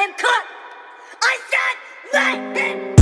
him cook! I said let him